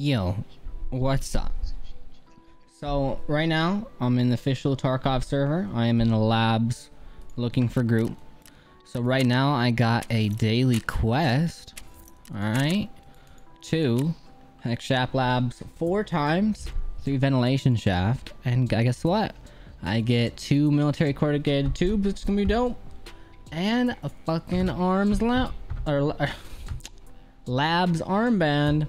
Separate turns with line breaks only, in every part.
Yo, what's up? So right now I'm in the official Tarkov server. I am in the labs looking for group. So right now I got a daily quest. Alright. Two. Hex shaft labs four times through ventilation shaft. And I guess what? I get two military corrugated tubes. It's gonna be dope. And a fucking arms lab or labs armband.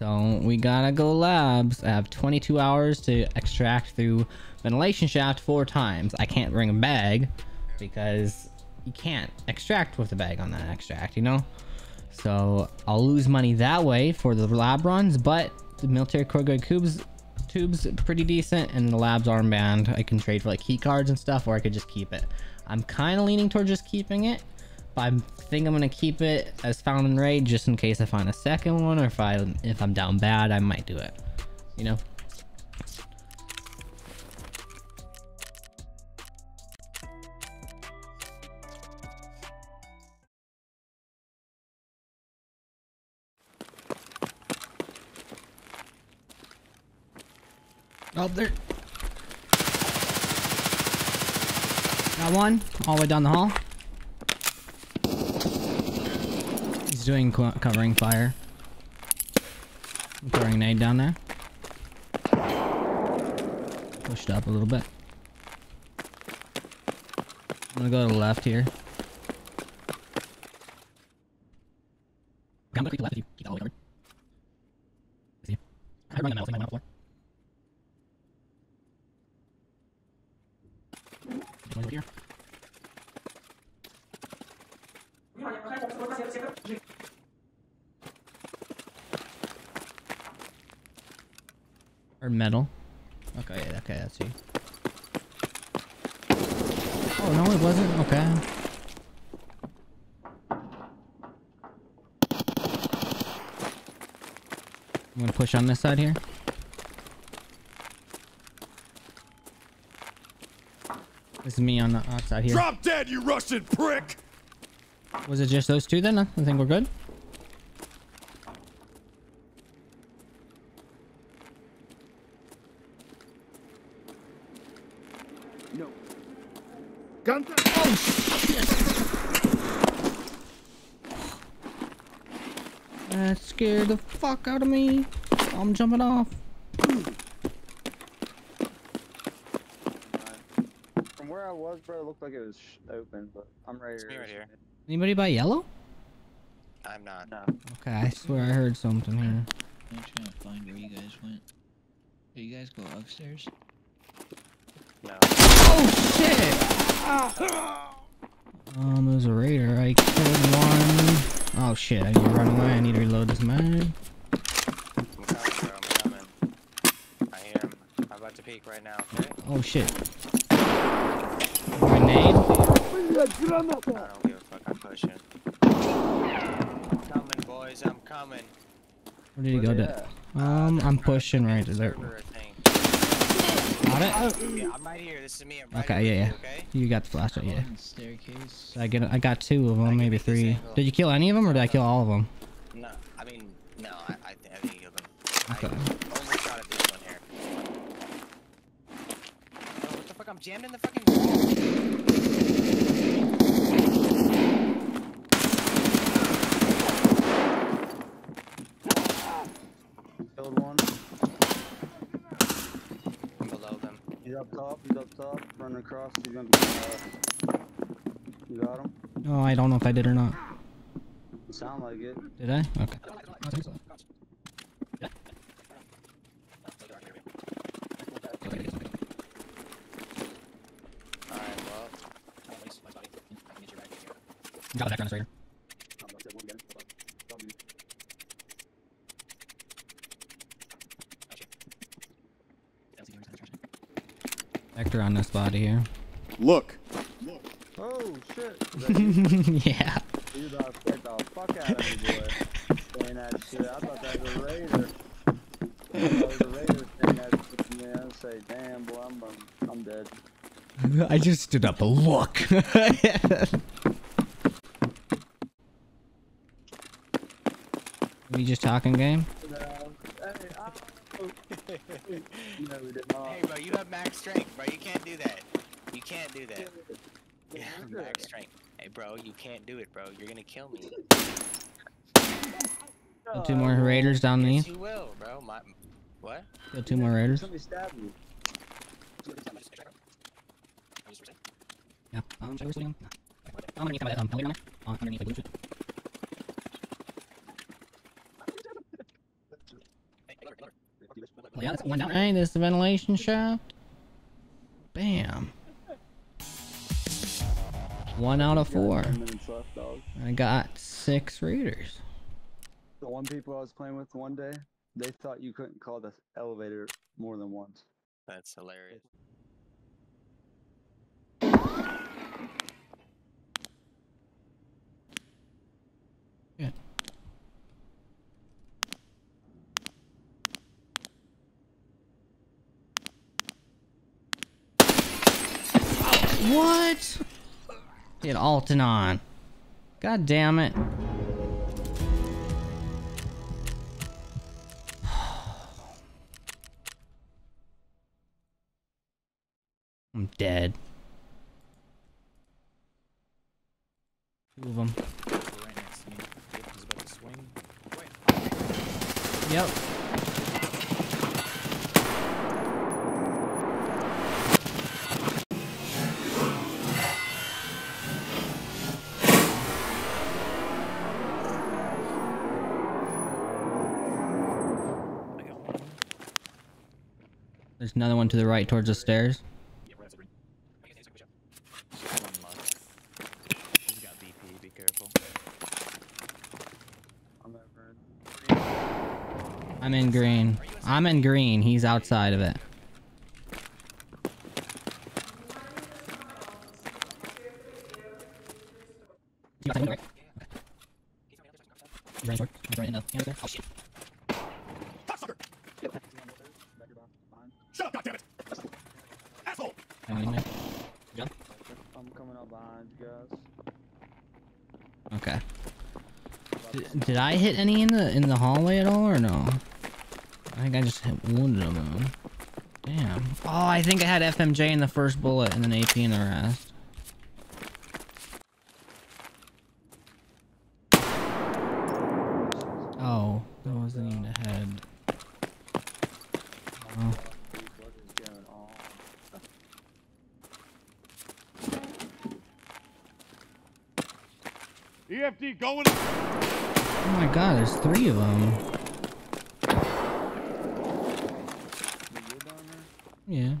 So we gotta go labs. I have 22 hours to extract through ventilation shaft four times. I can't bring a bag because you can't extract with a bag on that extract, you know? So I'll lose money that way for the lab runs, but the military corrugated tubes tubes pretty decent and the labs armband I can trade for like key cards and stuff or I could just keep it. I'm kind of leaning towards just keeping it I think I'm gonna keep it as found in raid just in case I find a second one, or if I if I'm down bad, I might do it. You know. Oh, there. Got one all the way down the hall. He's doing covering fire. Throwing a nade down there. Pushed up a little bit. I'm gonna go to the left here. I'm gonna to the left if you keep all the way covered. I see you. I run the metal thing, my floor. Over here. Or metal. Okay, okay, that's you. Oh, no, it wasn't? Okay. I'm gonna push on this side here. This is me on the outside here.
Drop dead, you Russian prick!
Was it just those two then? I think we're good.
No. Gun.
Oh shit! That scared the fuck out of me. I'm jumping off.
From where I was, bro, it looked like it was open, but I'm right
It's
here.
me right here.
Anybody by yellow?
I'm not.
No.
Okay, I swear I heard something here.
I'm trying to find where you guys went. Did you guys go upstairs?
No.
Oh shit! Um, it was a raider. I killed one. Oh shit! I need to run away. I need to reload this mag.
Right now, okay?
Oh shit! Grenade.
I'm coming, boys. I'm coming.
Where did he go? To? Um, I'm pushing right there.
Server, I think.
Got it.
Oh, yeah, I'm right here. This is me. I'm right
Okay,
here
yeah, yeah.
you, okay?
You got the flashlight, yeah.
Staircase.
I get. I got two of them, maybe three.
angle.
Did you kill any of them, or did I kill all of them?
No, I mean, no. I, I, I think you killed him.
Okay.
I only shot at this one here. Oh, what the fuck? I'm jammed in the fucking wall.
Killed one.
I'm below them.
He's up top. He's up top. Running across. He's gonna be. Uh, you got him?
Oh, I don't know if I did or not.
Sound like it.
Did I? Okay.
Alright, well.
Got the background raider. Vector on this body here.
Look.
Oh shit! Is that you?
yeah.
You about to scared the fuck out of me, boy. Saying that shit. I thought that was a raider. I thought that was a raider saying that shit to me. I say, damn, boy, I'm, I'm, I'm dead.
I just stood up. Look. we just talking game?
No, No, we did not.
Hey, bro, you have max strength, bro. You can't do that. You can't do that. You have max strength. Hey, bro, you can't do it, bro. You're gonna kill me.
Got two more raiders down
Yes,
me.
you will, bro. My, what?
Got two more raiders.
Somebody stabbed me.
Yeah. Um, should I whistle him? I'm underneath that um, elevator on there. Underneath the blue chute. Well, yeah, that's one down. Hey, this is the ventilation shaft. Bam. One out of four.
10 minutes left, dog.
I got six raiders.
The one people I was playing with one day, they thought you couldn't call the elevator more than once.
That's hilarious.
What? Get Alton on. God damn it. I'm dead. Two of them.
Right
There's another one to the right towards the stairs.
I'm
in green. I'm in green. He's outside of it. You got right? He's running toward. He's running in the canister. Oh shit.
Cocksucker! Shut up, goddammit! Asshole!
I don't even know.
I'm coming up behind you guys.
Okay. Did, did I hit any in the in the hallway at all or no? I think I just hit one of them. Damn. Oh, I think I had FMJ in the first bullet and then AP in the rest. Oh, that wasn't even a head. Oh.
What is going on?
EFD going.
oh my god, there's three of them.
You good down there?
Yeah.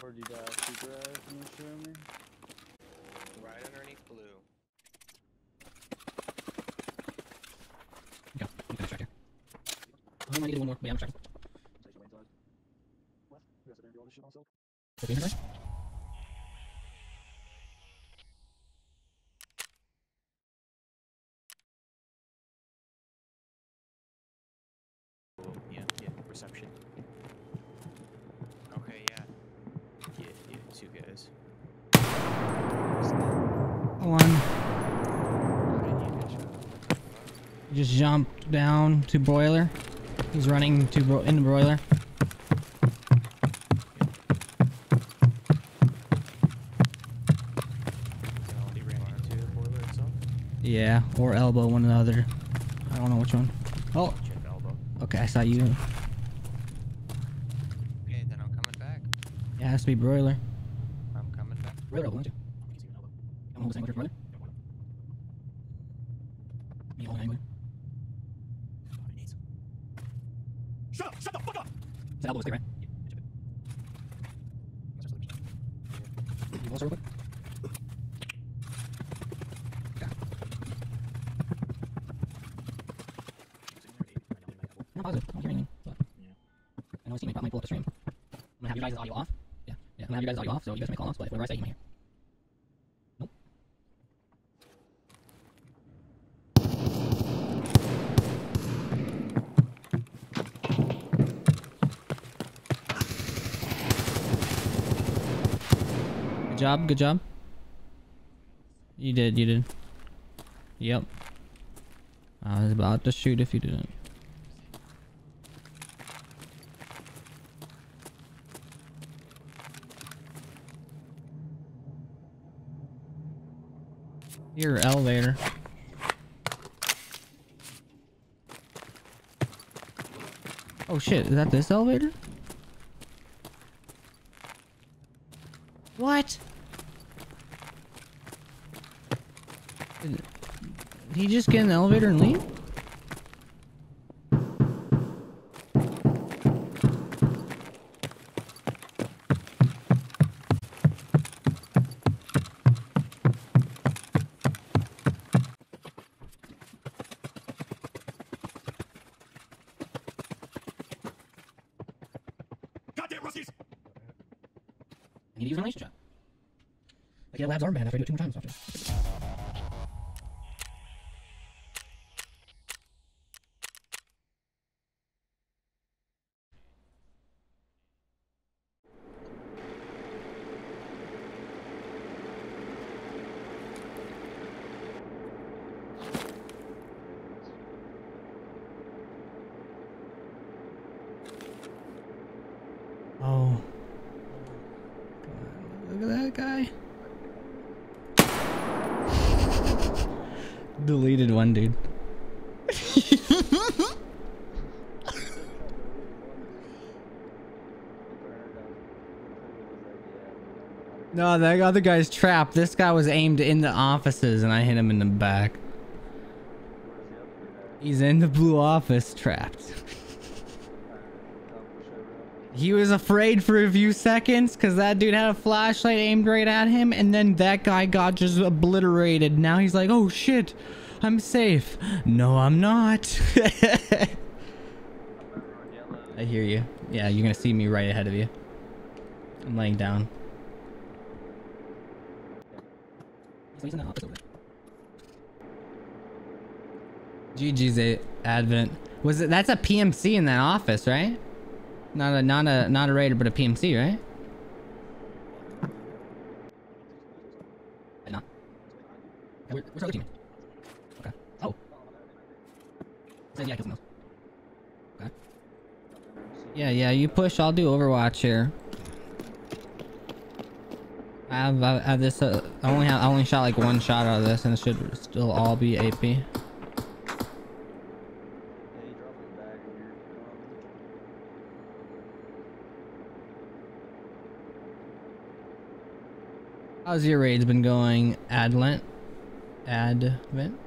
Where'd you die? Super eyes? Can you show me?
Right underneath blue.
Go. You can extract here. I might get one more. Wait, I'm extracting.
What? You guys are gonna do all this shit myself?
Okay, here,
Yeah, yeah, reception.
Okay, yeah.
Yeah, yeah, two guys.
One.
Okay, yeah, headshot.
He just jumped down to broiler. He's running to bro into broiler.
He ran into the itself.
Yeah, or elbow, one another. I don't know which one. Oh, okay, I saw you.
Okay, then I'm coming back.
Yeah, it has to be broiler.
I'm coming back.
Broiler elbow, don't you?
He's even elbow.
You want to hold the same broiler? Me hold angler.
Shut up! Shut the fuck up!
The elbow was clear, right? You also real quick? Okay. I'm not positive. I'm hearing you, but I know it's probably pull up the stream. I'm gonna have you guys' audio off. Yeah, yeah. I'm gonna have you guys' audio off, so you guys may call us, but whatever I say, you can hear. Job. Good job. You did. You did. Yep. I was about to shoot if you didn't. Your elevator. Oh shit, is that this elevator? What? Did did he just get in the elevator and leave?
Goddamn Ruskies!
I need to use my laser shot. I get a lab's arm armband after I do it two more times after. Oh. God, look at that guy. Deleted one, dude. No, that other guy's trapped. This guy was aimed in the offices and I hit him in the back. He's in the blue office trapped. He was afraid for a few seconds because that dude had a flashlight aimed right at him, and then that guy got just obliterated. Now he's like, oh shit, I'm safe. No, I'm not. I hear you. Yeah, you're gonna see me right ahead of you. I'm laying down. GG's Advent. Was it? That's a PMC in that office, right? Not a not a not a raider, but a PMC, right? No. Where, where's our other? Okay. Oh. Said yeah, I killed someone else. Okay. Yeah, yeah. You push. I'll do Overwatch here. I have, I have this. Uh, I only have. I only shot like one shot out of this, and it should still all be AP.
Yeah, he dropped his bag in here.
How's your raids been going, Advent? Advent?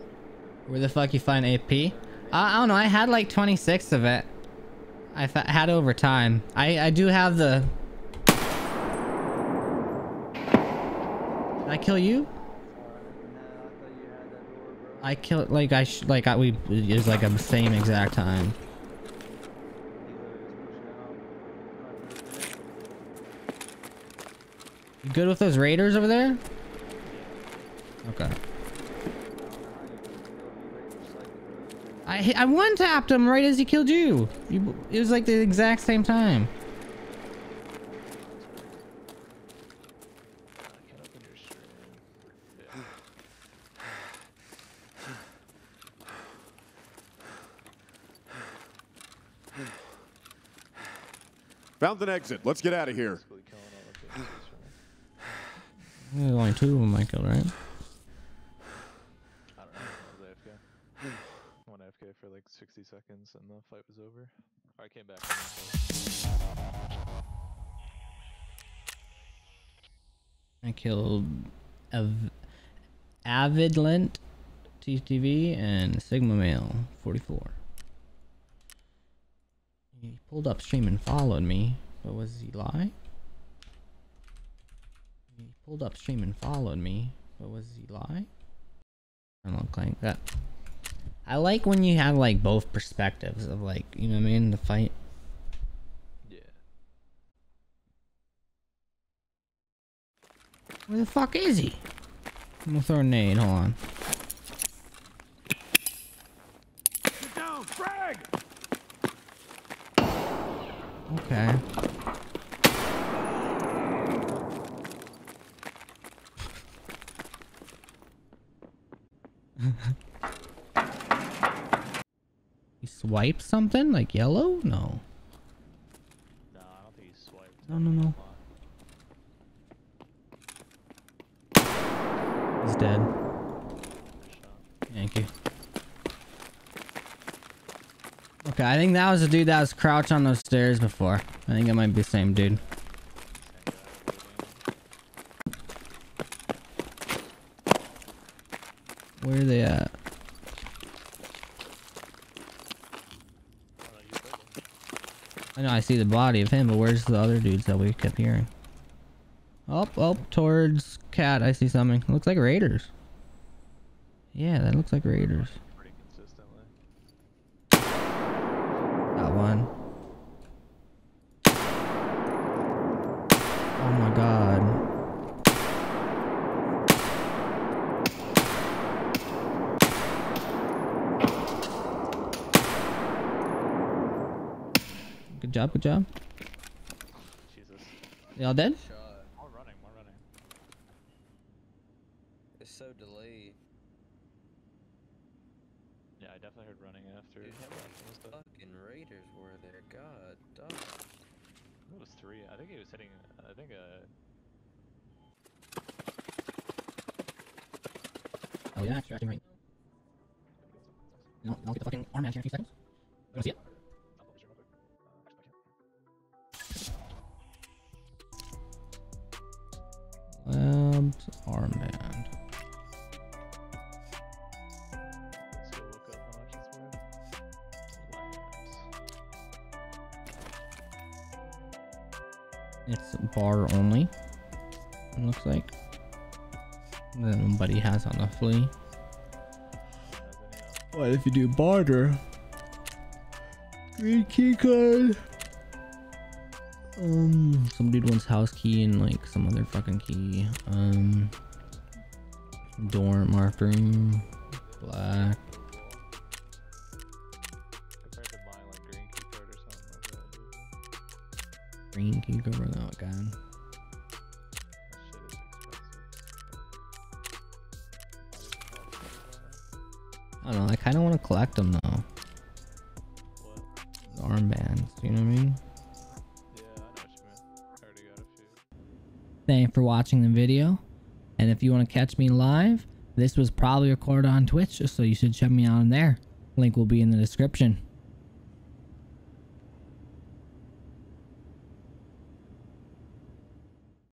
Where the fuck you find AP? I, I don't know. I had like 26 of it. I had over time. I I do have the. Did I kill you?
I
killed like I like I we it was like a same exact time.
He literally just pushed it out.
You good with those raiders over there? Okay. I I one tapped him right as he killed you. you. It was like the exact same time.
Found an exit. Let's get out of here.
Basically killing all the PMCs for me.
There's only two of them I killed, right?
I don't know. I was AFK. Went AFK for like 60 seconds and the fight was over. I came back. killed-
I killed Av- Avidlent TTV and Sigma Male 44. He pulled up stream and followed me, but was he lie? He pulled up stream and followed me, but was he lie? I don't look like that. I like when you have like both perspectives of like, you know what I mean, the fight.
Yeah.
Where the fuck is he? I'm gonna throw a nade, hold on.
Get down! Frag!
Okay. He swiped something like yellow? No.
Nah, I don't think he swiped.
No, no, no. He's dead. Thank you. Okay, I think that was the dude that was crouched on those stairs before. I think it might be the same dude.
Same guy, blue
Where are they at?
Oh, no, you killed him.
I see the body of him, but where's the other dudes that we kept hearing? Up, up towards cat. I see something. Looks like raiders. Yeah, that looks like raiders.
Pretty consistently.
That one. Oh my god. Good job, good job.
Jesus.
Y'all dead?
More running, more running.
It's so delayed.
Yeah, I definitely heard running after.
Dude, how many fucking raiders were there? God, dog.
It was three. I think he was hitting. I think uh.
Oh yeah, extracting right. No, I'll get the fucking arm out here in a few seconds. You wanna see it?
I
armband.
Let's go look up how much it's worth. Labs.
It's bar only. It looks like. That nobody has on the flea.
Don't have any up.
What if you do barter? Green key card. Um, some dude wants house key and like some other fucking key. Um, dorm marked room, black.
Compared to buying like green key card or something like that. dude.
Green key card. Oh god.
That shit is expensive.
I don't know. I kind of want to collect them though.
What?
Armbands. You know what I mean? Thank you for watching the video. And if you want to catch me live, this was probably recorded on Twitch, so you should check me out on there. Link will be in the description.